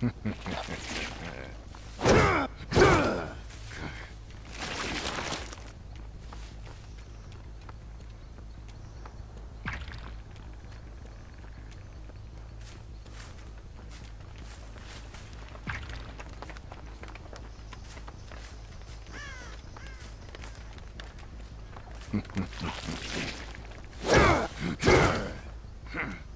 Hmm.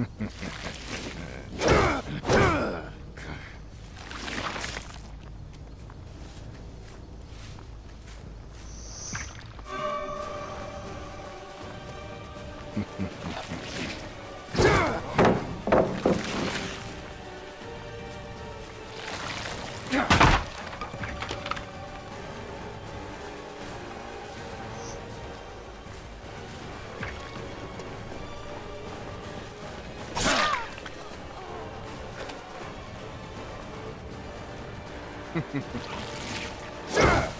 Ha Hot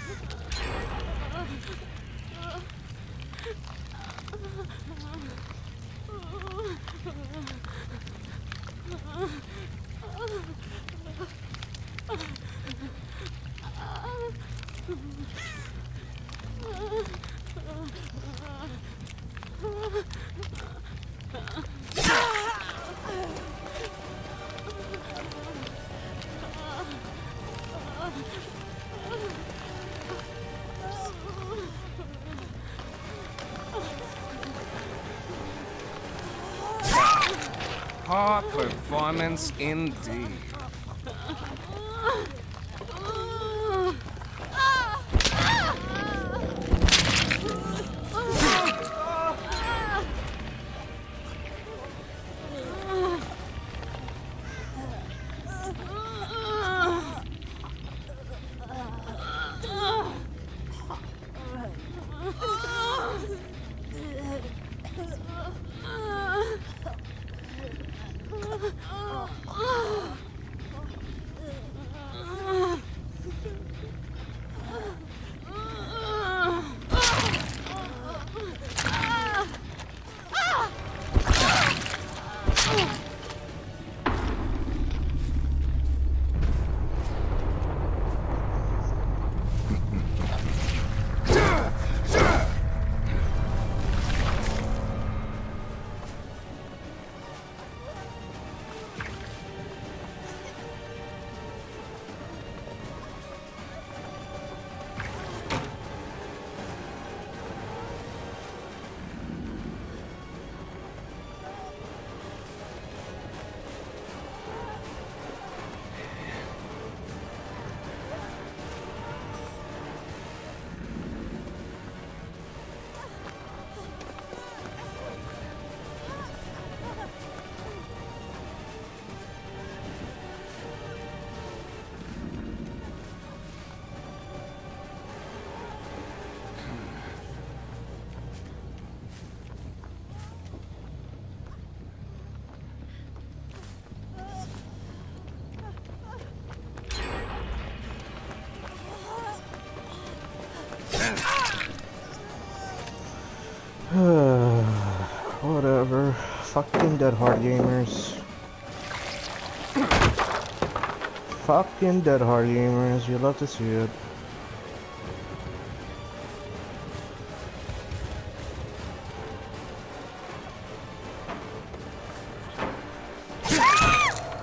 performance indeed. Whatever. Fucking dead hard gamers. Fucking dead hard gamers. You love to see it.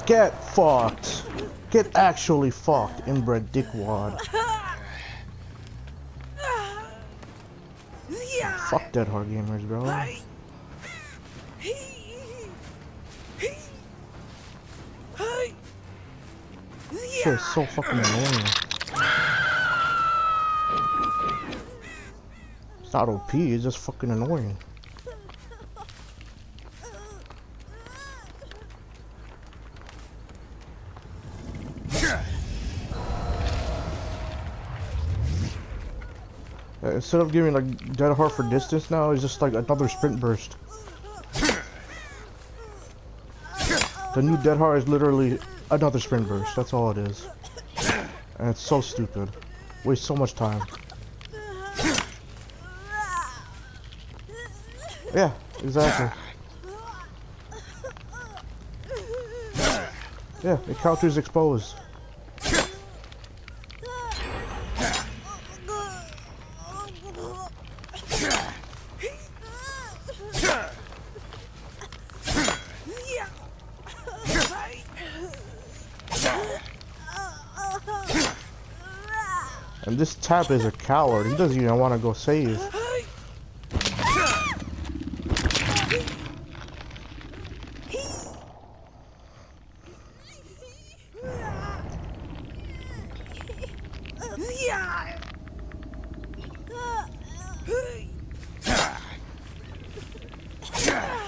Get fucked. Get actually fucked, inbred dickwad. Fuck dead hard gamers, bro. Shit is so fucking annoying. It's not OP, it's just fucking annoying. Instead of giving like dead hard for distance now, it's just like another sprint burst. The new dead hard is literally another sprint burst. That's all it is. And it's so stupid. Waste so much time. Yeah, exactly. Yeah, it counters exposed. And this Tapp is a coward. He doesn't even want to go save. Yeah,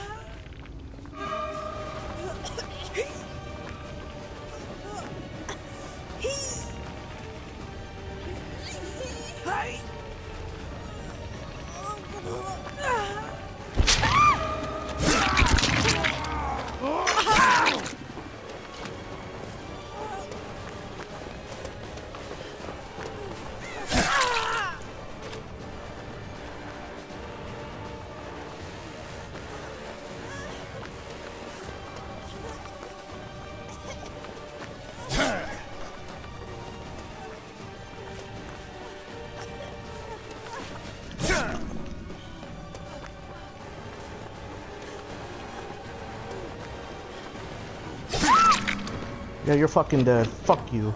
you're fucking dead. Fuck you.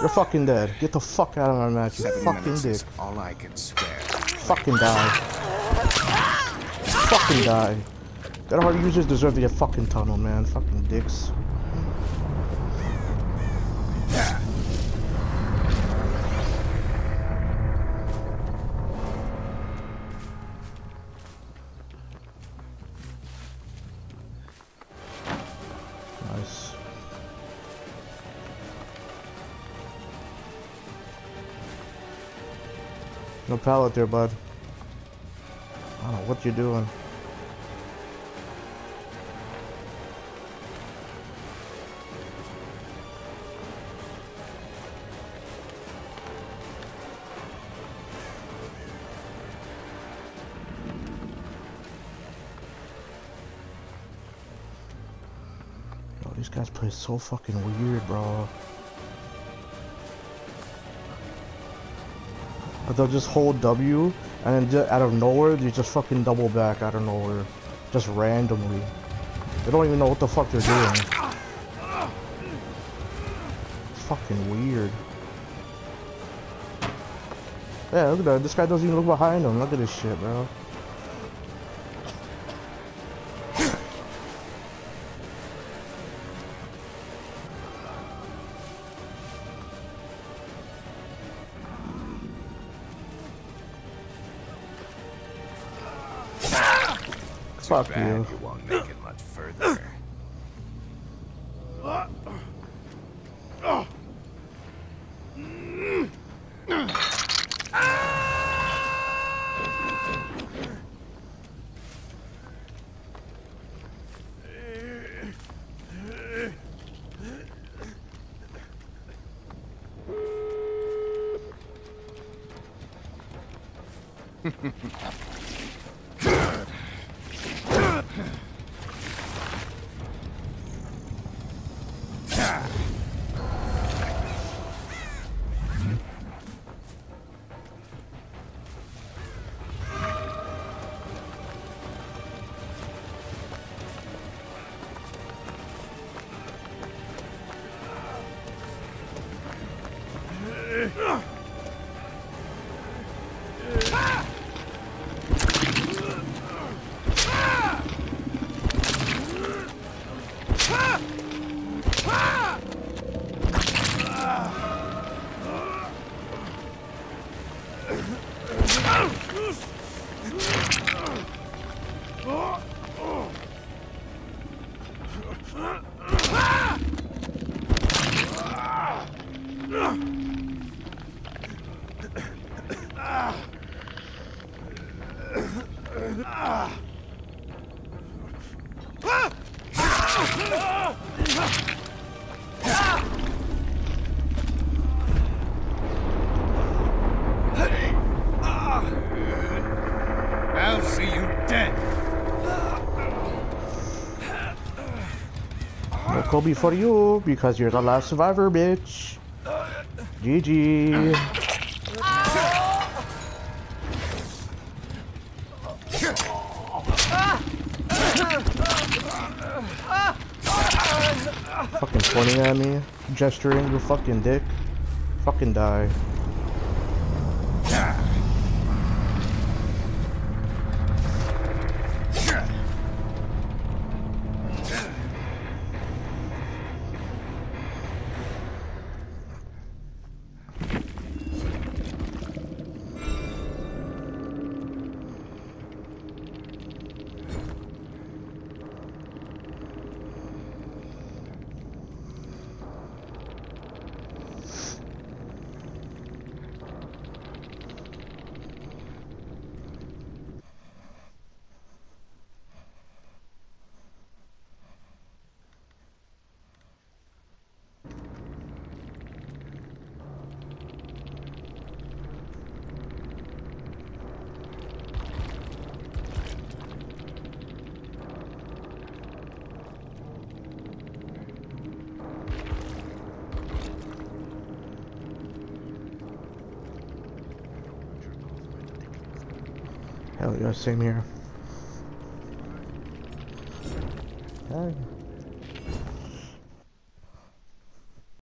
You're fucking dead. Get the fuck out of my match, you fucking dick. all I can spare. Fucking die. Fucking die. Dead hard users deserve to get fucking tunnel, man. Fucking dicks. No pallet there, bud. I don't know what you're doing. Yo, these guys play so fucking weird, bro. But they'll just hold W, and then out of nowhere, they just fucking double back out of nowhere. Just randomly. They don't even know what the fuck they're doing. It's fucking weird. Yeah, look at that. This guy doesn't even look behind him. Look at this shit, bro. Fuck bad, you. you won't make it much further. Uh. Kobe for you because you're the last survivor, bitch. GG. fucking pointing at me, gesturing your fucking dick. Fucking die. Hell yeah, same here.